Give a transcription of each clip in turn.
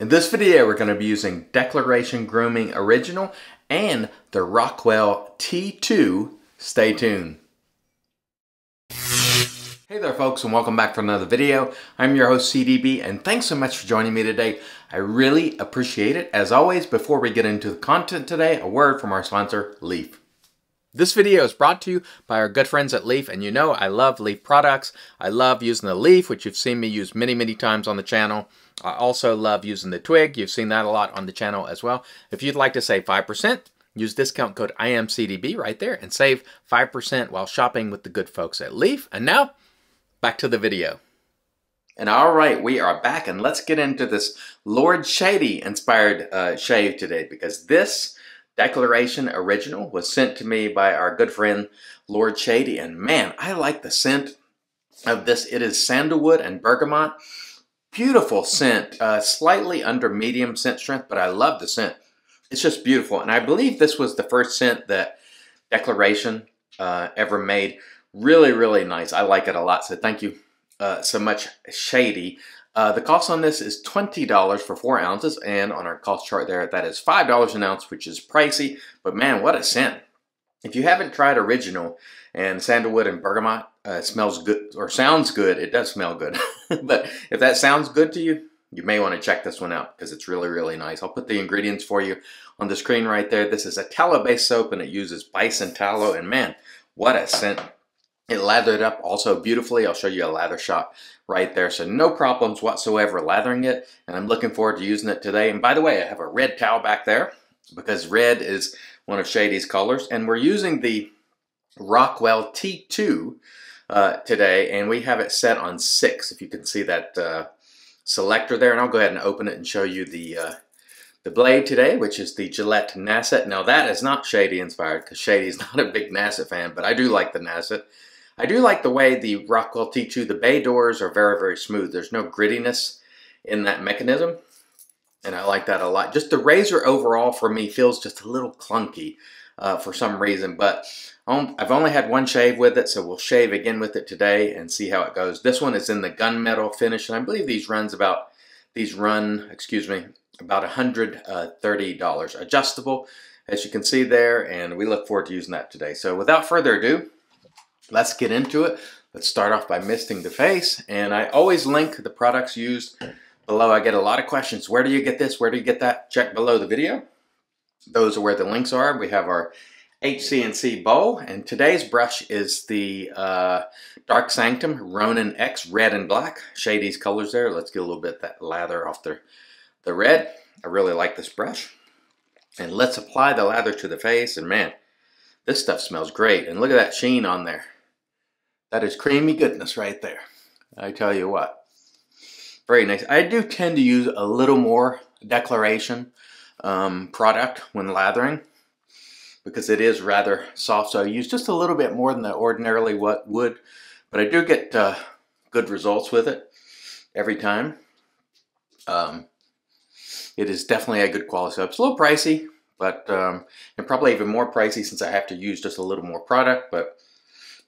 In this video, we're going to be using Declaration Grooming Original and the Rockwell T2. Stay tuned. Hey there folks and welcome back to another video. I'm your host CDB and thanks so much for joining me today. I really appreciate it. As always, before we get into the content today, a word from our sponsor, Leaf. This video is brought to you by our good friends at Leaf, and you know I love Leaf products. I love using the Leaf, which you've seen me use many, many times on the channel. I also love using the Twig. You've seen that a lot on the channel as well. If you'd like to save 5%, use discount code IAMCDB right there and save 5% while shopping with the good folks at Leaf. And now, back to the video. And all right, we are back, and let's get into this Lord Shady inspired uh, shave today because this Declaration Original was sent to me by our good friend Lord Shady. And man, I like the scent of this. It is sandalwood and bergamot. Beautiful scent, uh, slightly under medium scent strength, but I love the scent. It's just beautiful. And I believe this was the first scent that Declaration uh, ever made. Really, really nice. I like it a lot. So thank you uh, so much, Shady. Uh, the cost on this is $20 for 4 ounces, and on our cost chart there, that is $5 an ounce, which is pricey, but man, what a scent. If you haven't tried Original and Sandalwood and Bergamot, uh, smells good, or sounds good, it does smell good. but if that sounds good to you, you may want to check this one out because it's really, really nice. I'll put the ingredients for you on the screen right there. This is a tallow-based soap, and it uses bison tallow, and man, what a scent. It lathered up also beautifully. I'll show you a lather shot right there. So no problems whatsoever lathering it. And I'm looking forward to using it today. And by the way, I have a red towel back there because red is one of Shady's colors. And we're using the Rockwell T2 uh, today. And we have it set on 6. If you can see that uh, selector there. And I'll go ahead and open it and show you the... Uh, the blade today, which is the Gillette Nacet. Now that is not Shady inspired because Shady is not a big Nacet fan, but I do like the Nacet. I do like the way the Rockwell T2, the bay doors are very, very smooth. There's no grittiness in that mechanism. And I like that a lot. Just the razor overall for me feels just a little clunky uh, for some reason. But I've only had one shave with it, so we'll shave again with it today and see how it goes. This one is in the gunmetal finish, and I believe these runs about, these run, excuse me, about $130 uh, adjustable, as you can see there, and we look forward to using that today. So without further ado, let's get into it. Let's start off by misting the face. And I always link the products used below. I get a lot of questions. Where do you get this? Where do you get that? Check below the video. Those are where the links are. We have our HC&C bowl. And today's brush is the uh, Dark Sanctum Ronin X Red and Black. Shady's colors there. Let's get a little bit of that lather off the, the red. I really like this brush. And let's apply the lather to the face. And man, this stuff smells great. And look at that sheen on there. That is creamy goodness right there. I tell you what. Very nice. I do tend to use a little more Declaration um, product when lathering because it is rather soft. So I use just a little bit more than I ordinarily what would. But I do get uh, good results with it every time. Um, it is definitely a good quality. It's a little pricey, but um, and probably even more pricey since I have to use just a little more product. But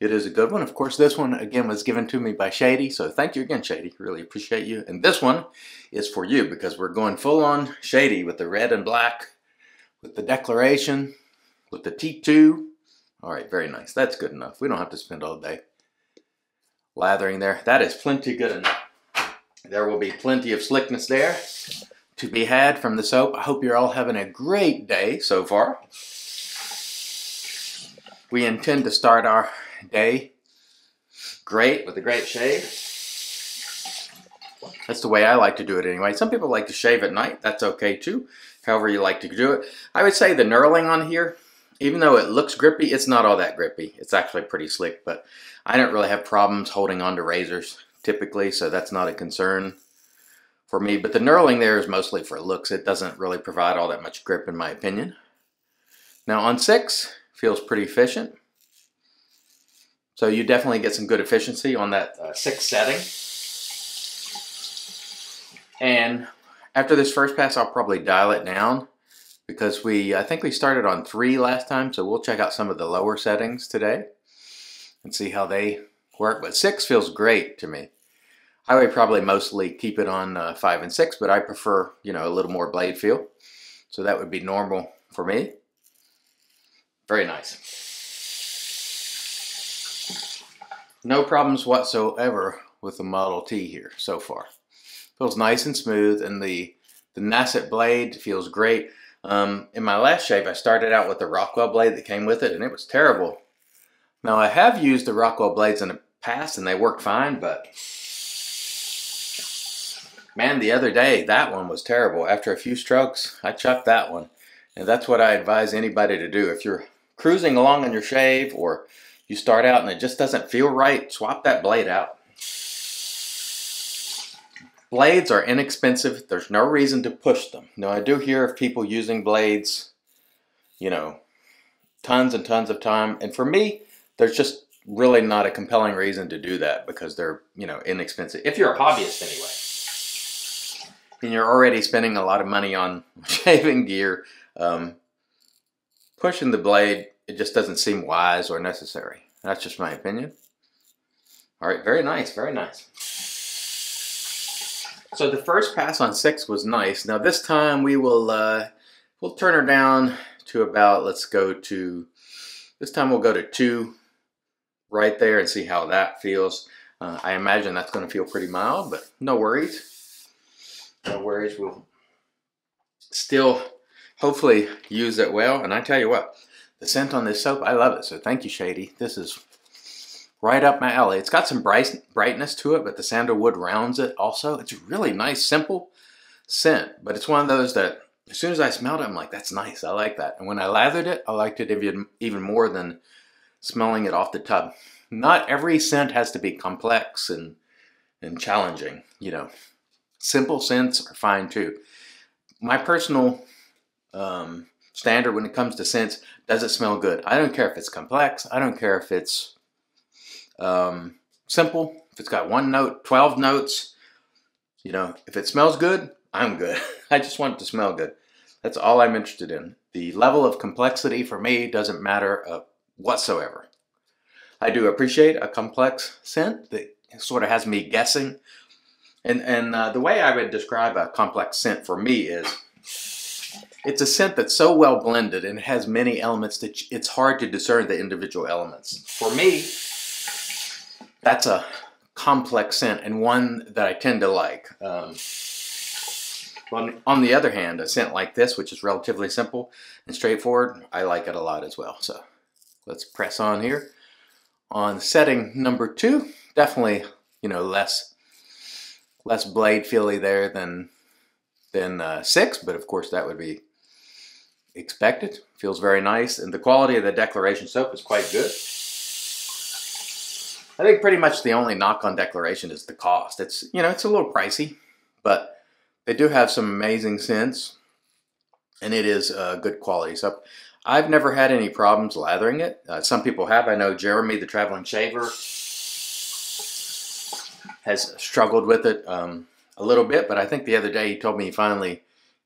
it is a good one. Of course, this one, again, was given to me by Shady. So thank you again, Shady. Really appreciate you. And this one is for you because we're going full on Shady with the red and black, with the Declaration, with the T2. All right, very nice. That's good enough. We don't have to spend all day lathering there. That is plenty good enough. There will be plenty of slickness there to be had from the soap. I hope you're all having a great day so far. We intend to start our day. Great, with a great shave. That's the way I like to do it anyway. Some people like to shave at night. That's okay too. However you like to do it. I would say the knurling on here, even though it looks grippy, it's not all that grippy. It's actually pretty slick, but I don't really have problems holding on to razors typically, so that's not a concern for me. But the knurling there is mostly for looks. It doesn't really provide all that much grip in my opinion. Now on 6, feels pretty efficient. So you definitely get some good efficiency on that uh, sixth setting. And after this first pass, I'll probably dial it down because we, I think we started on three last time, so we'll check out some of the lower settings today and see how they work. But six feels great to me. I would probably mostly keep it on uh, 5 and 6, but I prefer, you know, a little more blade feel. So that would be normal for me. Very nice. No problems whatsoever with the Model T here so far. Feels nice and smooth and the, the Nacet blade feels great. Um, in my last shave I started out with the Rockwell blade that came with it and it was terrible. Now I have used the Rockwell blades in the past and they work fine but man the other day that one was terrible. After a few strokes I chucked that one and that's what I advise anybody to do. If you're cruising along on your shave or you start out and it just doesn't feel right, swap that blade out. Blades are inexpensive. There's no reason to push them. Now, I do hear of people using blades, you know, tons and tons of time. And for me, there's just really not a compelling reason to do that because they're, you know, inexpensive. If you're a hobbyist anyway, and you're already spending a lot of money on shaving gear, um, pushing the blade it just doesn't seem wise or necessary. That's just my opinion. All right, very nice, very nice. So the first pass on six was nice. Now this time we will uh, we'll turn her down to about let's go to this time we'll go to two right there and see how that feels. Uh, I imagine that's going to feel pretty mild, but no worries. No worries. We'll still hopefully use it well. And I tell you what, the scent on this soap, I love it. So thank you, Shady. This is right up my alley. It's got some bright, brightness to it, but the sandalwood rounds it also. It's a really nice, simple scent, but it's one of those that as soon as I smelled it, I'm like, that's nice. I like that. And when I lathered it, I liked it even, even more than smelling it off the tub. Not every scent has to be complex and, and challenging, you know. Simple scents are fine too. My personal um, standard when it comes to scents. Does it smell good? I don't care if it's complex. I don't care if it's um, simple. If it's got one note, 12 notes, you know, if it smells good, I'm good. I just want it to smell good. That's all I'm interested in. The level of complexity for me doesn't matter uh, whatsoever. I do appreciate a complex scent that sort of has me guessing. And, and uh, the way I would describe a complex scent for me is it's a scent that's so well blended and has many elements that it's hard to discern the individual elements. For me, that's a complex scent and one that I tend to like. Um, on, on the other hand, a scent like this, which is relatively simple and straightforward, I like it a lot as well. So let's press on here. On setting number two, definitely, you know, less less blade feely there than than uh, six, but of course that would be expected. Feels very nice, and the quality of the Declaration soap is quite good. I think pretty much the only knock on Declaration is the cost. It's, you know, it's a little pricey, but they do have some amazing scents, and it is uh, good quality So I've never had any problems lathering it. Uh, some people have. I know Jeremy, the traveling shaver, has struggled with it um, a little bit, but I think the other day he told me he finally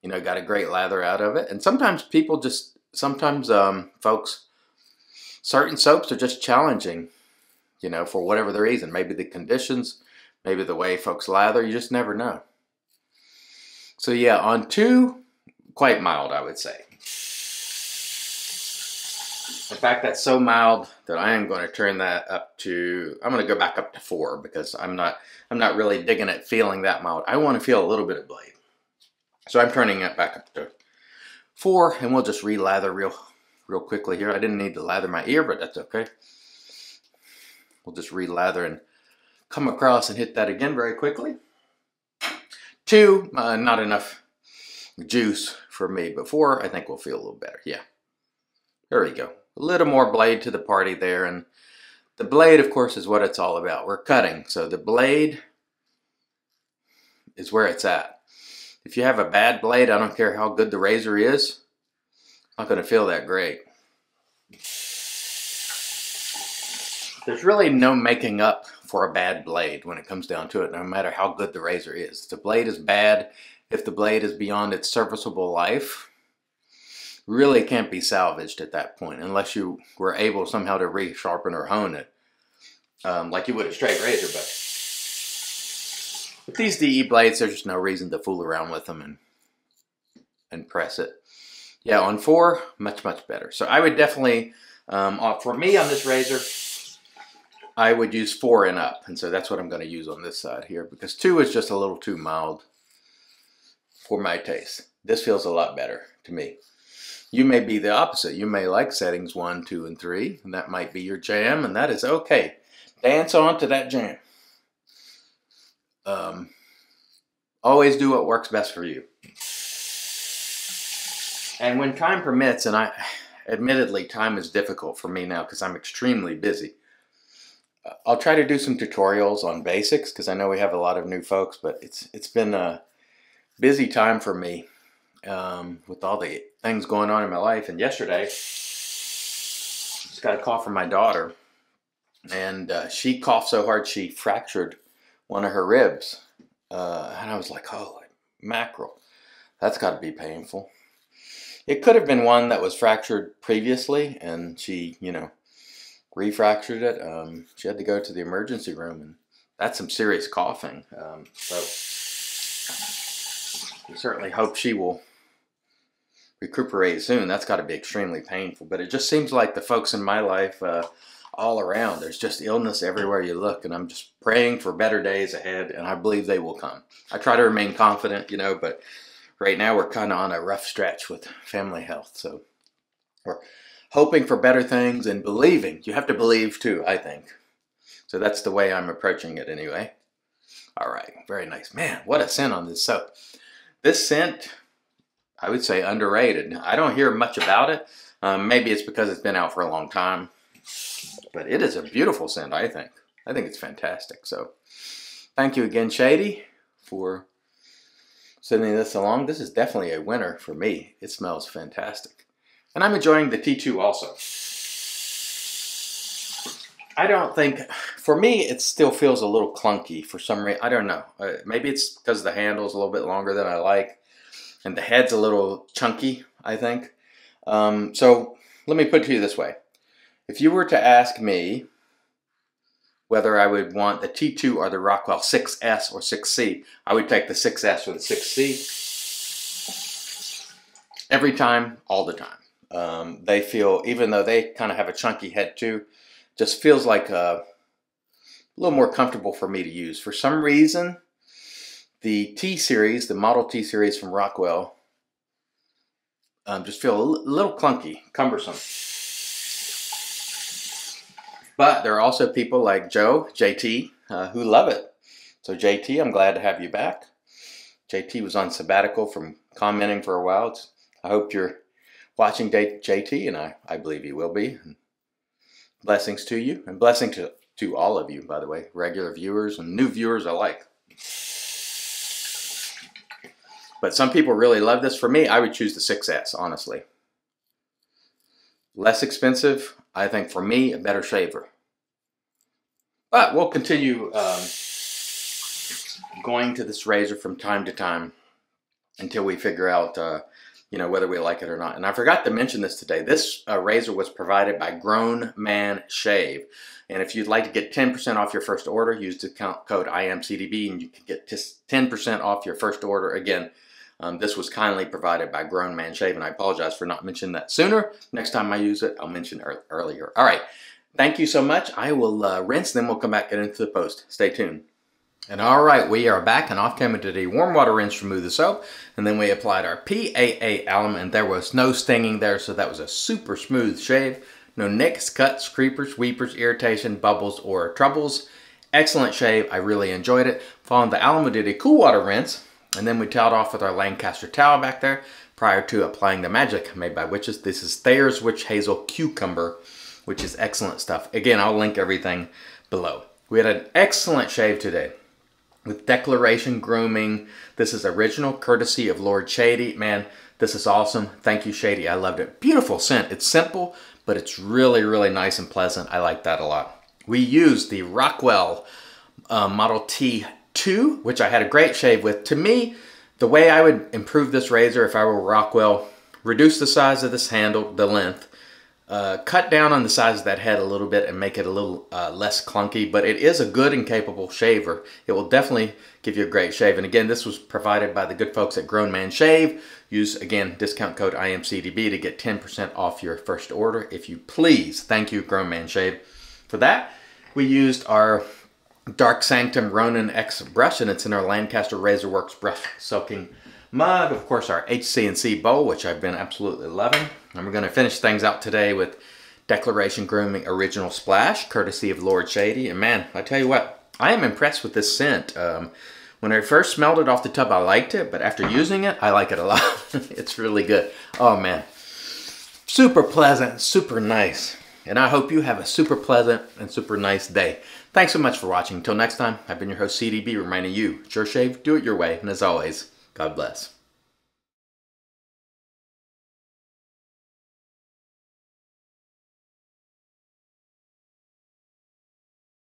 you know, got a great lather out of it. And sometimes people just, sometimes um, folks, certain soaps are just challenging, you know, for whatever the reason. Maybe the conditions, maybe the way folks lather, you just never know. So yeah, on two, quite mild, I would say. In fact, that's so mild that I am going to turn that up to, I'm going to go back up to four because I'm not, I'm not really digging it feeling that mild. I want to feel a little bit of blade. So I'm turning it back up to four and we'll just re-lather real, real quickly here. I didn't need to lather my ear, but that's okay. We'll just re-lather and come across and hit that again very quickly. Two, uh, not enough juice for me, but four, I think we'll feel a little better. Yeah, there we go. A little more blade to the party there. And the blade, of course, is what it's all about. We're cutting, so the blade is where it's at. If you have a bad blade, I don't care how good the razor is, not going to feel that great. There's really no making up for a bad blade when it comes down to it, no matter how good the razor is. If the blade is bad, if the blade is beyond its serviceable life, really can't be salvaged at that point unless you were able somehow to resharpen or hone it um, like you would a straight razor. But With these DE blades, there's just no reason to fool around with them and and press it. Yeah, on four, much, much better. So I would definitely, um, for me on this razor, I would use four and up. And so that's what I'm going to use on this side here because two is just a little too mild for my taste. This feels a lot better to me. You may be the opposite. You may like settings one, two, and three, and that might be your jam, and that is okay. Dance on to that jam. Um, always do what works best for you. And when time permits, and I, admittedly, time is difficult for me now because I'm extremely busy. I'll try to do some tutorials on basics because I know we have a lot of new folks, but it's it's been a busy time for me um, with all the things going on in my life. And yesterday, just got a call from my daughter, and uh, she coughed so hard she fractured one of her ribs. Uh, and I was like, oh, mackerel, that's got to be painful. It could have been one that was fractured previously, and she, you know, refractured it. Um, she had to go to the emergency room, and that's some serious coughing. Um, so we certainly hope she will recuperate soon. That's got to be extremely painful. But it just seems like the folks in my life, uh, all around, there's just illness everywhere you look, and I'm just praying for better days ahead, and I believe they will come. I try to remain confident, you know, but right now we're kind of on a rough stretch with family health, so we're hoping for better things and believing. You have to believe too, I think. So that's the way I'm approaching it anyway. All right, very nice. Man, what a scent on this soap. This scent, I would say underrated. I don't hear much about it. Um, maybe it's because it's been out for a long time. But it is a beautiful scent, I think. I think it's fantastic. So thank you again, Shady, for sending this along. This is definitely a winner for me. It smells fantastic. And I'm enjoying the T2 also. I don't think, for me, it still feels a little clunky for some reason. I don't know. Uh, maybe it's because the handle's a little bit longer than I like. And the head's a little chunky, I think. Um, so let me put it to you this way. If you were to ask me whether I would want the T2 or the Rockwell 6S or 6C, I would take the 6S or the 6C every time, all the time. Um, they feel, even though they kind of have a chunky head too, just feels like a, a little more comfortable for me to use. For some reason, the T series, the Model T series from Rockwell, um, just feel a little clunky, cumbersome. But there are also people like Joe, JT, uh, who love it. So JT, I'm glad to have you back. JT was on sabbatical from commenting for a while. It's, I hope you're watching JT, and I, I believe you will be. Blessings to you, and blessing to, to all of you, by the way, regular viewers and new viewers alike. But some people really love this. For me, I would choose the 6S, honestly. Less expensive, I think for me, a better shaver. But we'll continue um, going to this razor from time to time until we figure out uh, you know, whether we like it or not. And I forgot to mention this today. This uh, razor was provided by Grown Man Shave. And if you'd like to get 10% off your first order, use the code IAMCDB and you can get 10% off your first order. Again, um, this was kindly provided by Grown Man Shave, and I apologize for not mentioning that sooner. Next time I use it, I'll mention it earlier. All right. Thank you so much. I will uh, rinse, then we'll come back and into the post. Stay tuned. And all right, we are back and off camera did a warm water rinse remove the soap. And then we applied our PAA alum and there was no stinging there. So that was a super smooth shave. No nicks, cuts, creepers, weepers, irritation, bubbles, or troubles. Excellent shave. I really enjoyed it. Following the alum, we did a cool water rinse. And then we toweled off with our Lancaster towel back there prior to applying the magic made by witches. This is Thayer's Witch Hazel Cucumber, which is excellent stuff. Again, I'll link everything below. We had an excellent shave today with declaration grooming. This is original courtesy of Lord Shady. Man, this is awesome. Thank you, Shady. I loved it. Beautiful scent. It's simple, but it's really, really nice and pleasant. I like that a lot. We used the Rockwell uh, Model T2, which I had a great shave with. To me, the way I would improve this razor if I were Rockwell, reduce the size of this handle, the length, uh, cut down on the size of that head a little bit and make it a little uh, less clunky, but it is a good and capable shaver. It will definitely give you a great shave. And again, this was provided by the good folks at Grown Man Shave. Use, again, discount code IAMCDB to get 10% off your first order, if you please. Thank you, Grown Man Shave. For that, we used our Dark Sanctum Ronin X brush, and it's in our Lancaster Razorworks brush soaking mug. Of course, our HC&C bowl, which I've been absolutely loving. And we're going to finish things out today with Declaration Grooming Original Splash, courtesy of Lord Shady. And man, I tell you what, I am impressed with this scent. Um, when I first smelled it off the tub, I liked it, but after using it, I like it a lot. it's really good. Oh man, super pleasant, super nice. And I hope you have a super pleasant and super nice day. Thanks so much for watching. Until next time, I've been your host CDB reminding you, sure shave, do it your way, and as always, God bless.